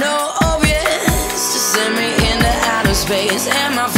No obvious to send me into outer space. And my